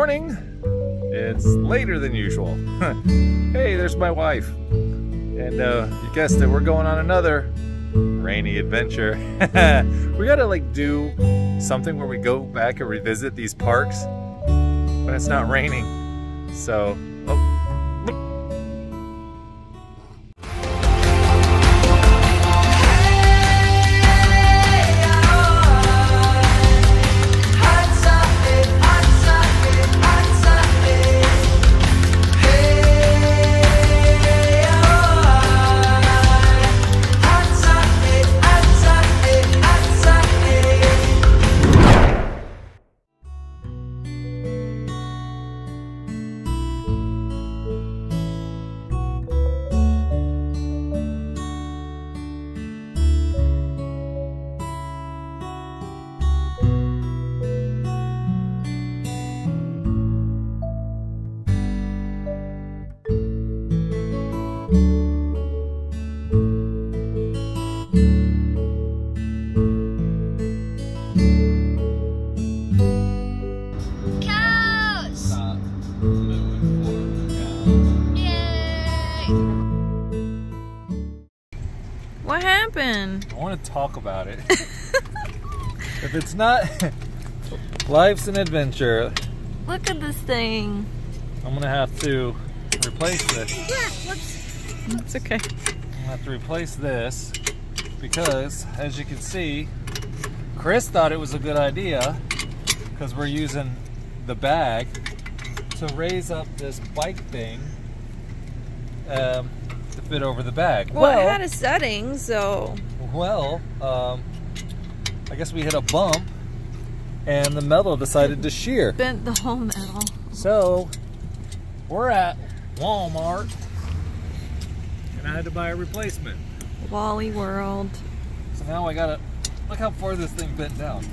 morning. It's later than usual. hey, there's my wife. And uh, you guessed it, we're going on another rainy adventure. we gotta like do something where we go back and revisit these parks when it's not raining. So, talk about it. if it's not life's an adventure, Look at this thing. I'm gonna have to replace this. It's okay. I'm gonna have to replace this because, as you can see, Chris thought it was a good idea because we're using the bag to raise up this bike thing um, to fit over the bag. Well, it had a setting, so Well, um, I guess we hit a bump and the metal decided to shear. bent the whole metal. So, we're at Walmart and I had to buy a replacement. Wally World. So now I gotta, look how far this thing bent down.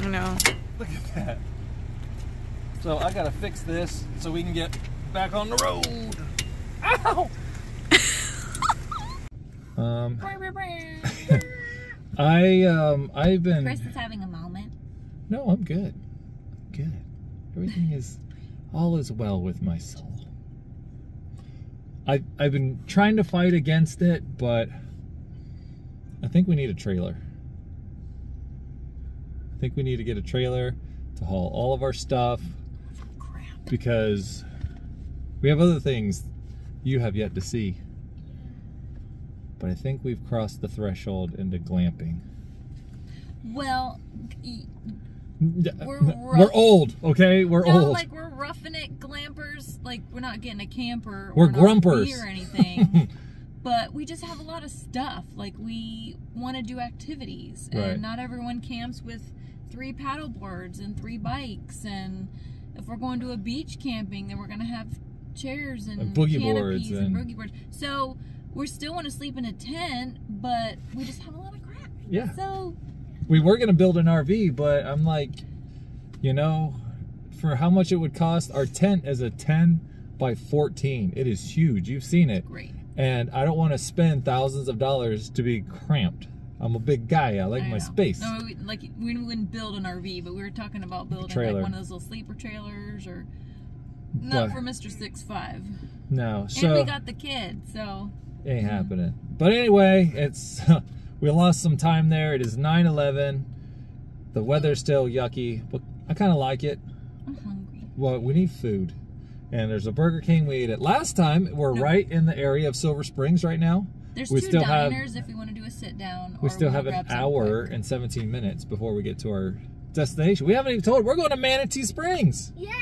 You know. Look at that. So I gotta fix this so we can get back on the road. Ow! um, I um, I've been. Chris is having a moment. No, I'm good. Good. Everything is all is well with my soul. I I've been trying to fight against it, but I think we need a trailer. I think we need to get a trailer to haul all of our stuff because we have other things you have yet to see. But I think we've crossed the threshold into glamping. Well, y- uh, We're, old, okay? We're no, old. like we're roughing it glampers. Like we're not getting a camper. We're or an grumpers. Or anything. but we just have a lot of stuff. Like we want to do activities, and Right. not everyone camps with three paddle boards and three bikes. And if we're going to a beach camping, then we're gonna have chairs and, And boogie boards and, and- boogie boards. So we still want to sleep in a tent, but we just have a lot of crap. Yeah. So we were gonna build an RV, but I'm like, you know, for how much it would cost, our tent is a 10 by 14. It is huge. You've seen it. great. And I don't want to spend thousands of dollars to be cramped. I'm a big guy. I like I my know. space. No, we, like we wouldn't build an RV, but we were talking about building like one of those little sleeper trailers, or not But- for Mister Six Five. No, and we got the kid, so ain't happening. But anyway, it's we lost some time there. It is 9/11. The weather's still yucky, but I kind of like it. I'm hungry. Well, we need food. And there's a Burger King. We ate it last time. We're No. right in the area of Silver Springs right now. There's We two still have- diners if we want to do a sit down. We still have an hour quick. and 17 minutes before we get to our destination. We haven't even told. We're going to Manatee Springs. Yeah.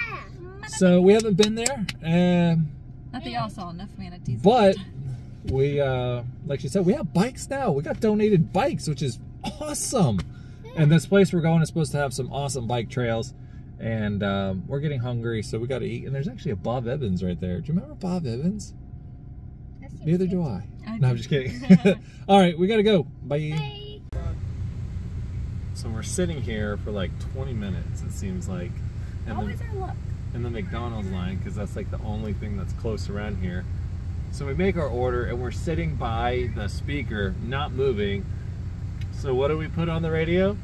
So we haven't been there. Um, Not that y'all saw enough manatees. but we, uh, like she said, we have bikes now. We got donated bikes, which is awesome. And this place we're going is supposed to have some awesome bike trails. And um, we're getting hungry, so we got to eat. And there's actually a Bob Evans right there. Do you remember Bob Evans? Neither do I. I No, I'm just kidding. All right, we got to go. Bye. Hey. So we're sitting here for like 20 minutes, it seems like, And Always the, our luck. in the McDonald's line because that's like the only thing that's close around here. So we make our order and we're sitting by the speaker, not moving. So what do we put on the radio?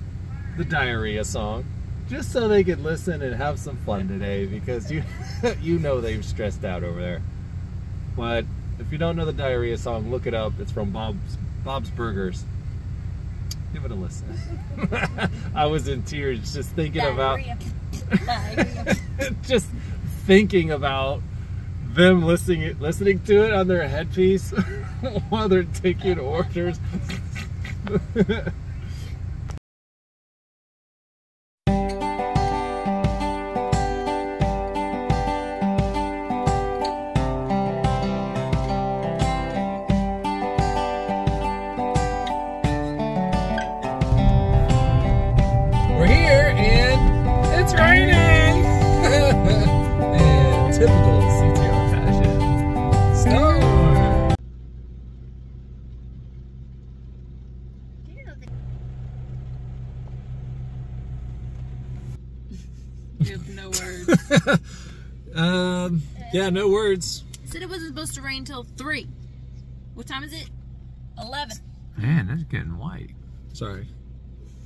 The diarrhea song. just so they could listen and have some fun today because you you know they've stressed out over there. But if you don't know the diarrhea song, look it up. It's from Bob's Bob's Burgers. Give it a listen. I was in tears just thinking about just thinking about them listening listening to it on their headpiece while they're taking orders. yeah, no words. Said it wasn't supposed to rain till three. What time is it? Eleven. Man, that's getting white. Sorry.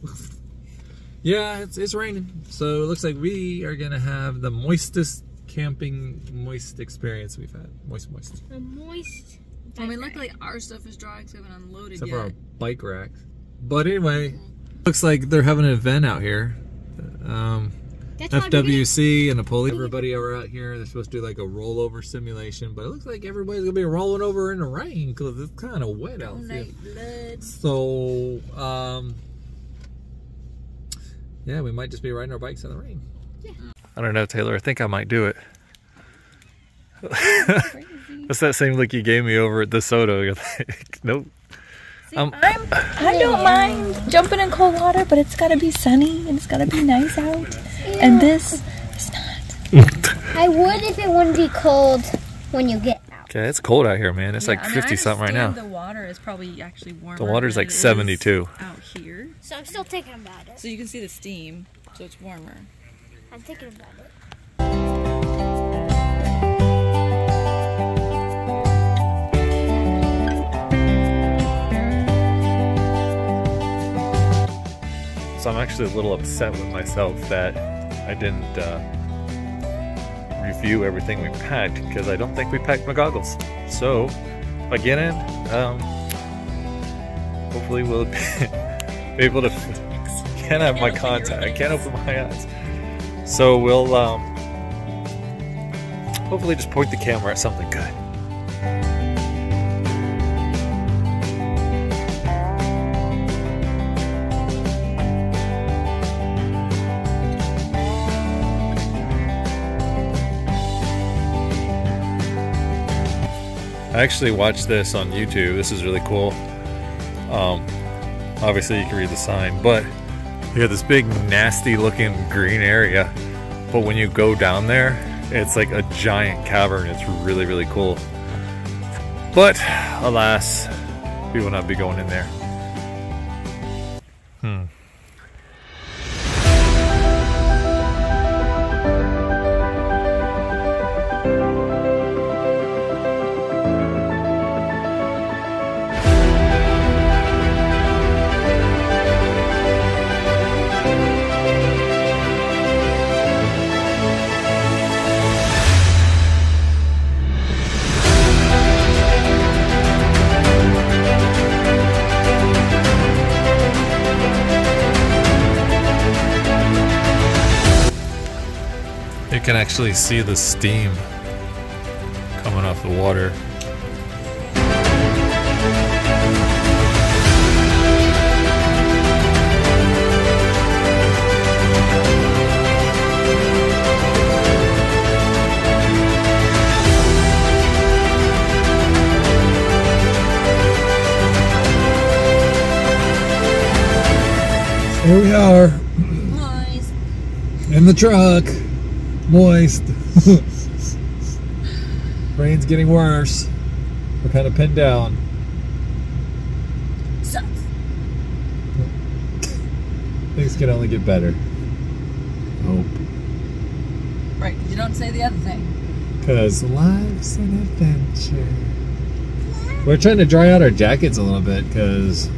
yeah, it's, it's raining. So it looks like we are going to have the moistest camping moist experience we've had. Moist, moist. A moist. I mean, luckily our stuff is dry because we haven't unloaded Except yet. for our bike racks. But anyway, looks like they're having an event out here. Um, That's why we didn't- FWC and the police, everybody over out here. They're supposed to do like a rollover simulation, but it looks like everybody's gonna be rolling over in the rain because it's kind of wet out there. Donate blood. So, um, yeah, we might just be riding our bikes in the rain. I don't know, Taylor. I think I might do it. That's that same look you gave me over at the soda. nope. Um, I'm, I don't mind jumping in cold water, but it's gotta be sunny and it's gotta be nice out. And this is not. I would if it wouldn't be cold when you get out. okay, it's cold out here, man. It's Yeah, like I mean, I 50 something right now. The water is probably actually warmer. The water's than like 72. out here, So I'm still thinking about it. so you can see the steam, so it's warmer. I'm thinking about it. So I'm actually a little upset with myself that I didn't uh, review everything we packed because I don't think we packed my goggles. So if I get in, um, hopefully we'll be able to. Can't have my contact. I can't open my eyes. So we'll um, hopefully just point the camera at something good. I actually watched this on YouTube. This is really cool. Um, obviously, you can read the sign, but you have this big, nasty looking green area. But when you go down there, it's like a giant cavern. It's really, really cool. But alas, we will not be going in there. Hmm. Can actually see the steam coming off the water. Here we are Nice. in the truck, moist. Rain's getting worse. We're kind of pinned down. Sucks. Things can only get better. Hope. Right, you don't say the other thing. Because life's an adventure. We're trying to dry out our jackets a little bit because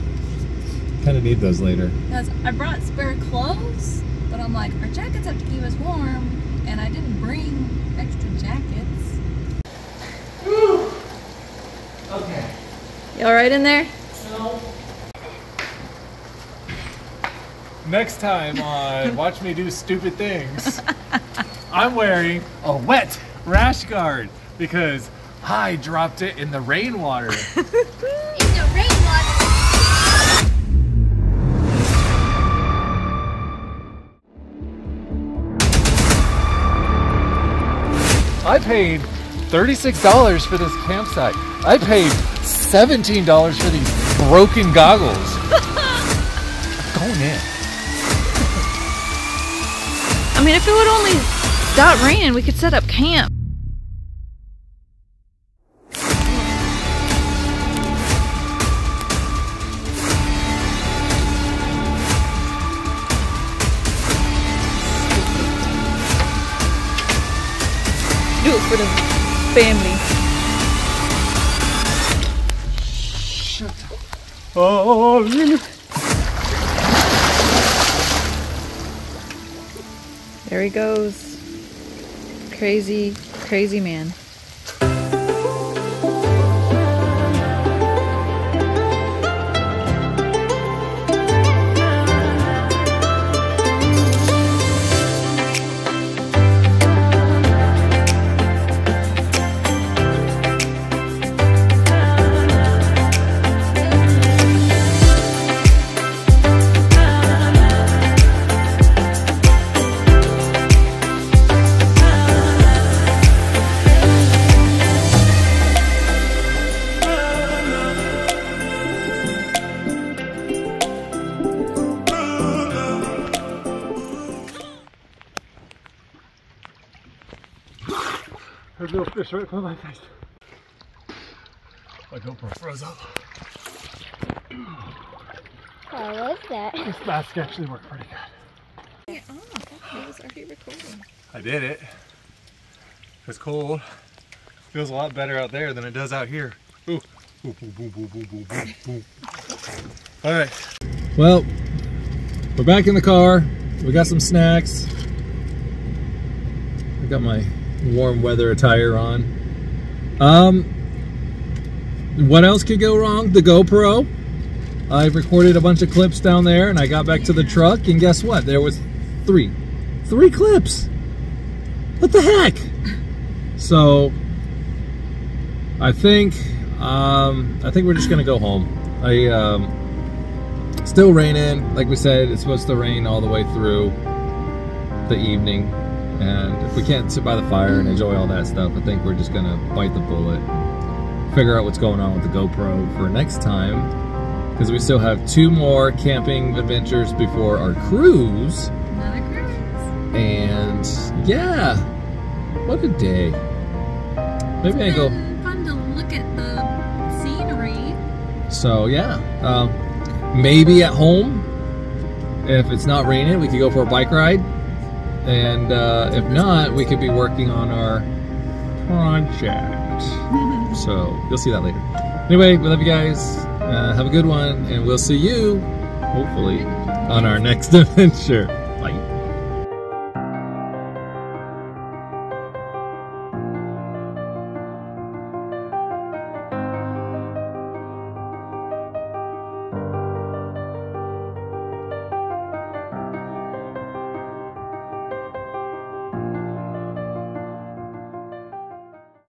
kind of need those later. Because I brought spare clothes, but I'm like, our jackets have to keep us warm, I didn't bring extra jackets. Okay. You all right in there? No. Next time on Watch Me Do Stupid Things, I'm wearing a wet rash guard because I dropped it in the rainwater. In the rainwater. I paid $36 for this campsite. I paid $17 for these broken goggles. I'm going in. I mean, if it would only stop raining, we could set up camp. Do it for the family. Shut up. Oh, There he goes. Crazy, crazy man. Fish right in front of my face. My GoPro froze up. Oh, I love that. This mask actually worked pretty good. I did it. It's cold. Feels a lot better out there than it does out here. Ooh. Ooh. All right. Well, we're back in the car. We got some snacks. I got my warm weather attire on. Um, what else could go wrong? The GoPro. I recorded a bunch of clips down there and I got back to the truck and guess what? There was three. Three clips. What the heck? So I think um, I think we're just gonna go home. I um, still raining. Like we said, it's supposed to rain all the way through the evening. And if we can't sit by the fire and enjoy all that stuff, I think we're just gonna bite the bullet. Figure out what's going on with the GoPro for next time because we still have two more camping adventures before our cruise. Another cruise. And yeah, what a day. Maybe I go. Fun to look at the scenery. So yeah, um, maybe at home. If it's not raining, we could go for a bike ride. And uh, if not, we could be working on our project. so you'll see that later. Anyway, we love you guys. Uh, have a good one, and we'll see you, hopefully, on our next adventure.